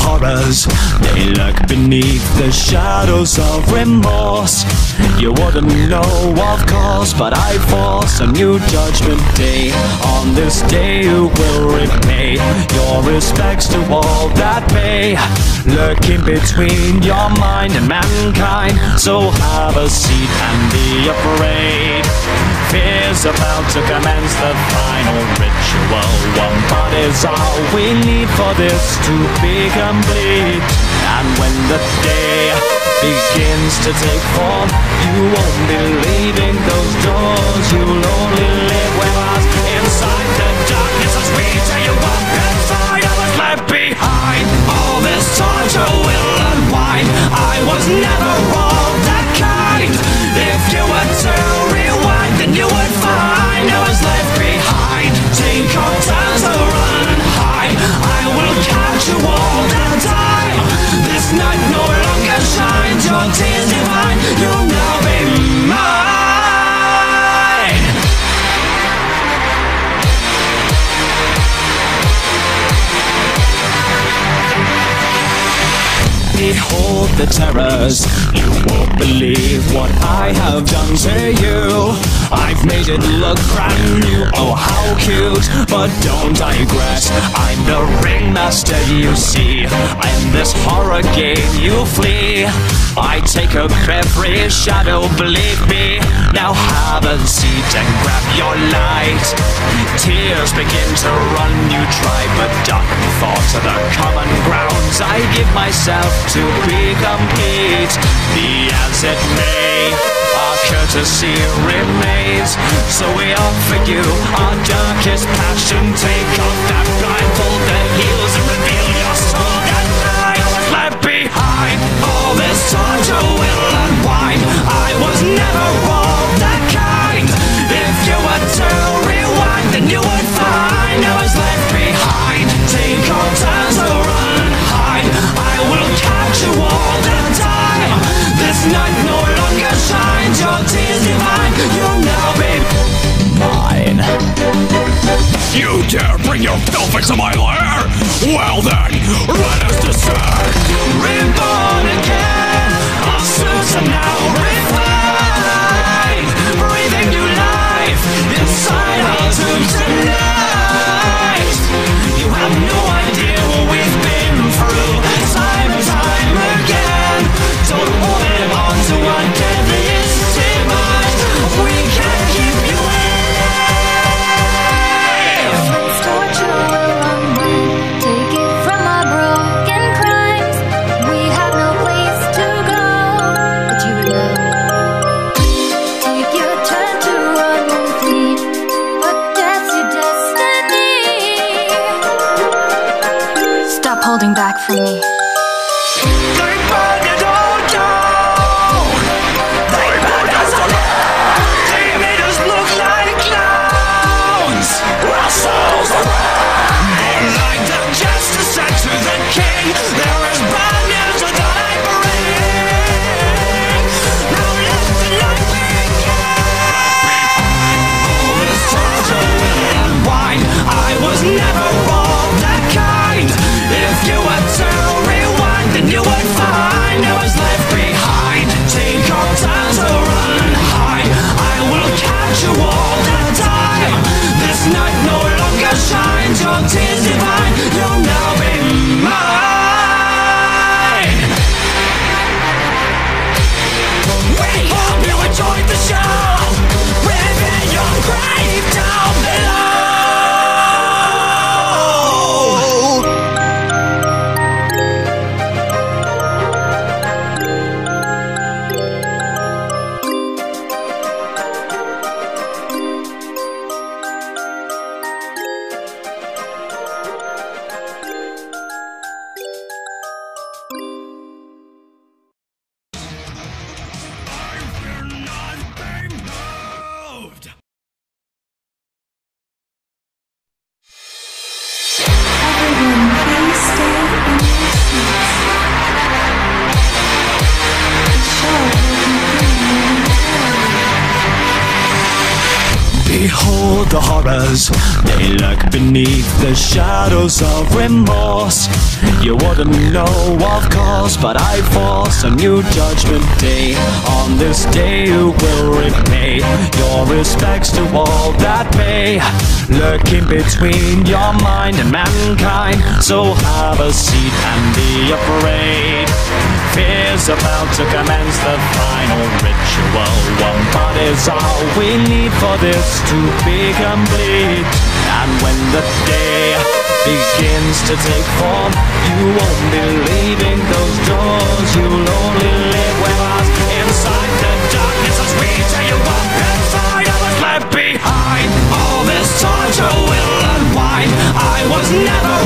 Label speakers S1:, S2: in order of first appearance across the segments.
S1: horrors, they lurk beneath the shadows of remorse. You wouldn't know, of course, but I force a new judgment day. On this day, you will repay your respects to all that may lurking between your mind and mankind. So have a seat and be afraid. Fear's about to commence the final ritual. One part is all we need for this to be complete. And when the day begins to take form, you won't be leaving those doors. You'll only live with us inside the darkness as we tear The terrors, you won't believe what I have done to you. I've made it look brand new, oh how cute, but don't digress. I'm the ringmaster, you see. In this horror game, you flee. I take up every shadow, believe me. Now have a seat and grab your light. Tears begin to run, you try, but dark thoughts are the common grounds. I give myself to be complete. Be as it may, our courtesy remains. So we offer you our darkest passion. Take off that blindfold that heals and reveal your soul. That night was left behind. All this torture You
S2: dare bring your filth into my lair? Well then, let us descend!
S1: Horrors, they lurk beneath the shadows of remorse. You wouldn't know, of course, but I force a new judgment day. On this day, you will repay your respects to all that may lurk in between your mind and mankind. So have a seat and be afraid. Fear's about to commence the final ritual. One body's all we need for this to be complete. And when the day begins to take form, you won't be leaving those doors. You'll only live with us inside the darkness as we tear you up inside. I was left behind. All this torture will unwind. I was never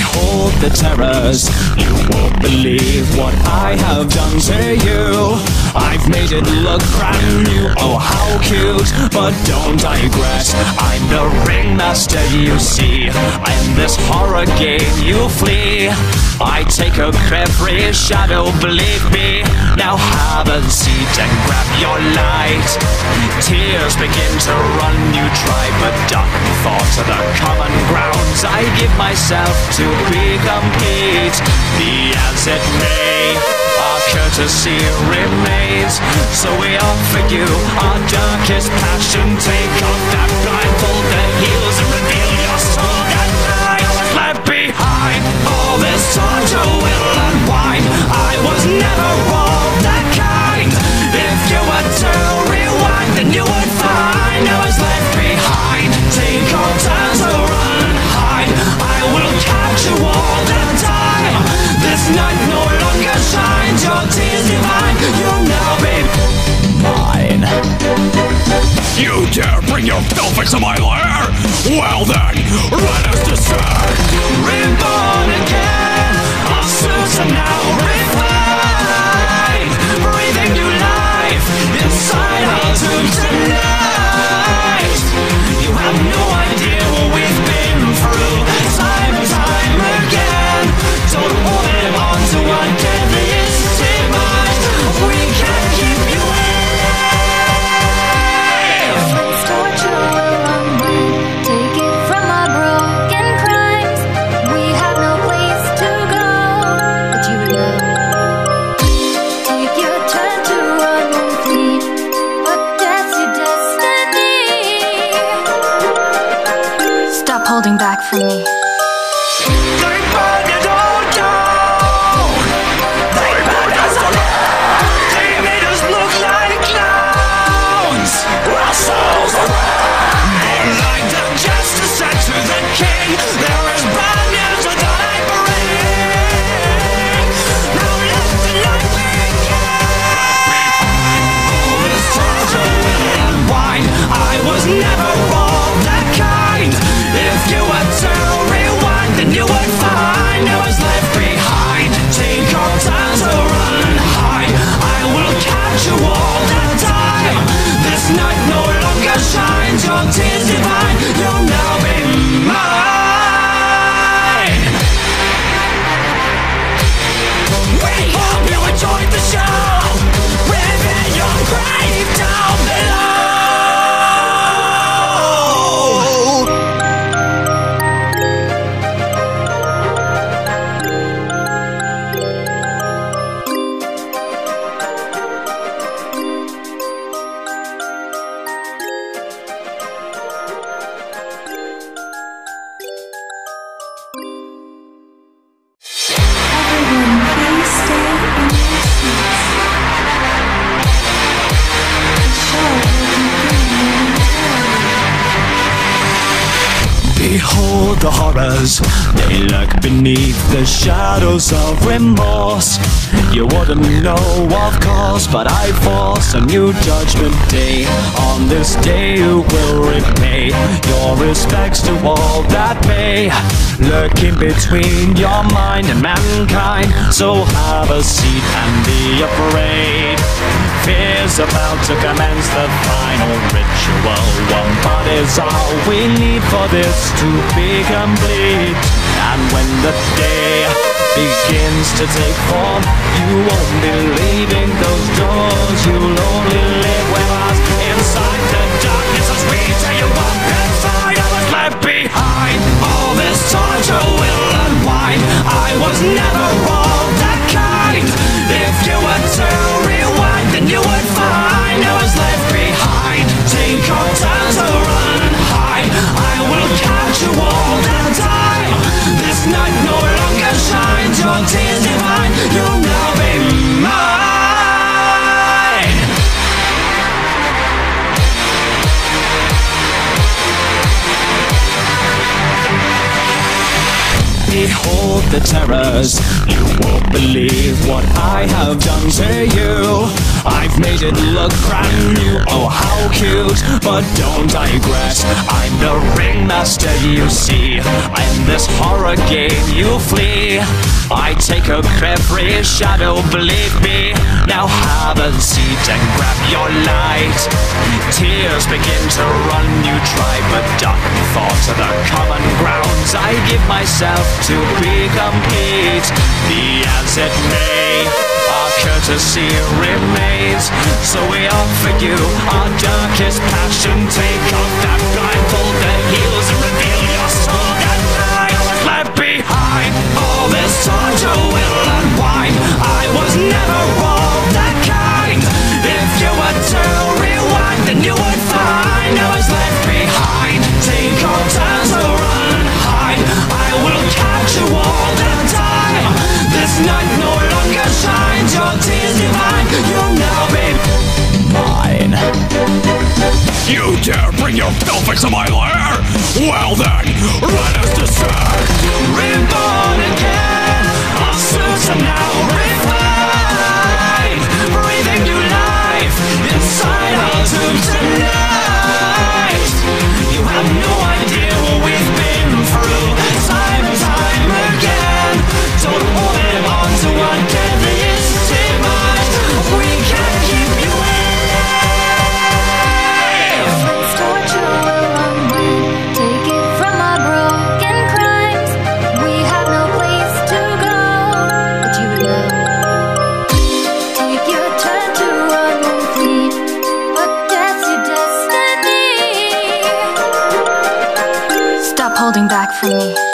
S1: Behold the terrors. You won't believe what I have done to you. I've made it look brand new. Oh, how cute! But don't digress. I'm the ringmaster, you see. In this horror game, you flee. I take up every shadow, believe me. Now have a seat and grab your light. Tears begin to run, you try, but dark thoughts are the common grounds. I give myself to be complete. Be as it may, our courtesy remains. So we offer you our darkest passion. Take off that blindfold that heals and reveal your soul that night. Left behind, all this torture will unwind. I was never all You
S2: dare bring your filth into my lair? Well then, let us discern.
S1: Reborn again. The they beneath the shadows of remorse. You wouldn't know, of course, but I force a new judgment day. On this day, you will repay your respects to all that may lurk in between your mind and mankind. So have a seat and be afraid. Fear's about to commence the final ritual. One is all we need for this to be complete. And when the day begins to take form, you won't be leaving those doors. You'll only live with us inside the darkness as we tear you up inside. I was left behind. All this torture will unwind. I was never all that kind. If you were to terrors, you won't believe what I have done to you. I've made it look brand new, oh cute, but don't digress. I'm the ringmaster, you see. In this horror game, you flee. I take up every shadow, believe me. Now have a seat and grab your light. Tears begin to run, you try, but dark thoughts are the common grounds. I give myself to be complete. As it may, courtesy remains. So we offer you our darkest passion. Take off that blindfold, the heels, and reveal your soul. That was left behind. All this torture will unwind. I was never all
S2: bring your filth into my lair? Well then, let us descend.
S1: Reborn
S3: holding back from me.